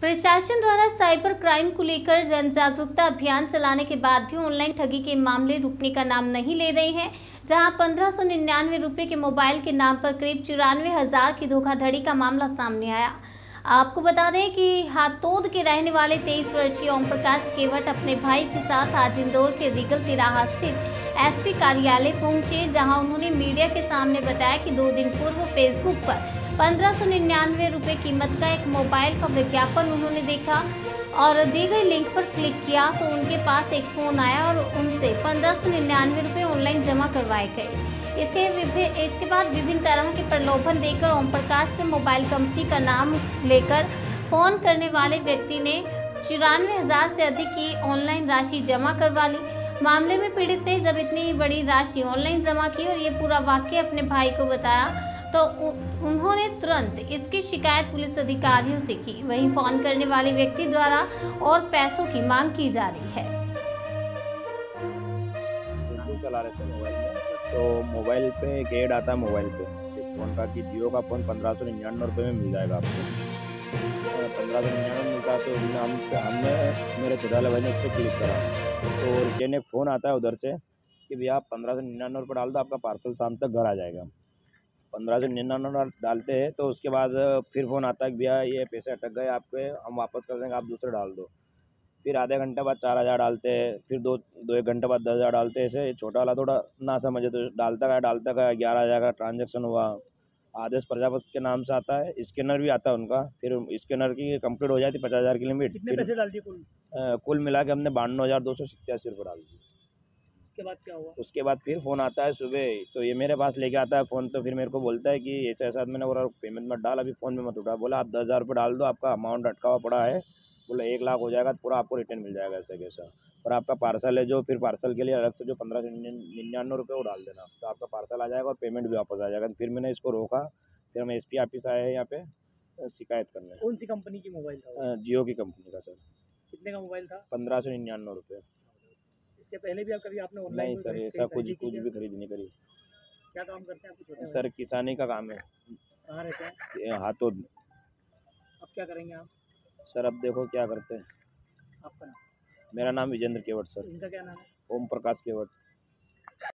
प्रशासन द्वारा cyber crime को लेकर जन जागरूकता अभियान चलाने के बाद भी ऑनलाइन ठगी के मामले रुकने का नाम नहीं ले रहे हैं, जहाँ पंद्रह सौ निन्यानवे रुपये के मोबाइल के नाम पर करीब चौरानवे हज़ार की धोखाधड़ी का मामला सामने आया। आपको बता दें कि हाथोद के रहने वाले तेईस वर्षीय ओम प्रकाश केवट अपने भाई के साथ आज इंदौर के रिगल तिराहा स्थित एसपी कार्यालय पहुँचे, जहाँ उन्होंने मीडिया के सामने बताया कि दो दिन पूर्व फेसबुक पर पंद्रह सौ निन्यानवे रुपये कीमत का एक मोबाइल का विज्ञापन उन्होंने देखा और दी गई लिंक पर क्लिक किया तो उनके पास एक फ़ोन आया और उनसे पंद्रह सौ निन्यानवे रुपये ऑनलाइन जमा करवाए गए। इसके विभिन्न इसके बाद विभिन्न तरह के प्रलोभन देकर ओम प्रकाश से मोबाइल कंपनी का नाम लेकर फ़ोन करने वाले व्यक्ति ने चौरानवे हज़ार से अधिक की ऑनलाइन राशि जमा करवा ली। मामले में पीड़ित ने जब इतनी बड़ी राशि ऑनलाइन जमा की और ये पूरा वाक्य अपने भाई को बताया तो उन्होंने तुरंत इसकी शिकायत पुलिस अधिकारियों से की। वहीं फ़ोन करने वाले व्यक्ति द्वारा और पैसों की मांग की जा रही है। तो मोबाइल पे एक एड आता है मोबाइल पे। फ़ोन का कि जियो का फ़ोन पंद्रह सौ निन्यानवे रुपये में मिल जाएगा आपको। पंद्रह सौ निन्यानवे मिलता है तो हम, हमने मेरे छोटा भाई ने उस पर क्लिक करा। तो एक फ़ोन आता है उधर से कि भैया आप पंद्रह सौ निन्यानवे रुपये डाल दो, आपका पार्सल शाम तक घर आ जाएगा। पंद्रह सौ निन्यानवे डालते हैं तो उसके बाद फिर फ़ोन आता है कि भैया ये पैसे अटक गए आपके हम वापस कर देंगे आप दूसरे डाल दो। फिर आधे घंटे बाद चार हज़ार डालते हैं फिर दो दो एक घंटे बाद दस हज़ार डालते हैं ऐसे छोटा वाला थोड़ा ना समझे तो डालता गया डालता गया ग्यारह हज़ार का ट्रांजेक्शन हुआ। आदेश प्रजापति के नाम से आता है स्कैनर भी आता है उनका फिर स्कैनर की कंप्लीट हो जाती है पचास हज़ार की लिमिट कितने पैसे डाल दिए कुल? कुल मिला के हमने बानवे हज़ार दो सौ सत्तासी रुपये डाल दिए। उसके बाद क्या हुआ? उसके बाद फिर फ़ोन आता है सुबह तो ये मेरे पास लेके आता है फ़ोन तो फिर मेरे को बोलता है कि ऐसा ऐसा मैंने बोला पेमेंट मत डाल अभी फ़ोन में मत उठा। बोला आप दस हज़ार रुपये डाल दो आपका अमाउंट अटका हुआ पड़ा है। बोला एक लाख हो जाएगा तो पूरा आपको रिटर्न मिल जाएगा ऐसा कैसा। और आपका पार्सल है जो फिर पार्सल के लिए अलग से जो पंद्रह सौ निन्यानवे रुपये वो डाल देना। तो आपका पार्सल आ जाएगा और पेमेंट भी वापस आ जाएगा। फिर मैंने इसको रोका। फिर हम एस पी ऑफ़िस आए हैं यहाँ पे शिकायत करने। कौन सी कंपनी की मोबाइल था जियो की कंपनी का सर। कितने का मोबाइल था? पंद्रह सौ निन्यानवे रुपये। इसके पहले भी आप कभी आपने नहीं सर ऐसा कुछ कुछ भी खरीद नहीं करी। क्या काम करते हैं आप सर किसानी का काम है। कहाँ रहते हैं? हाथों अब क्या करेंगे आप? सर अब देखो क्या करते हैं। आपका नाम? मेरा नाम विजेंद्र केवट सर। इनका क्या नाम है? ओम प्रकाश केवट।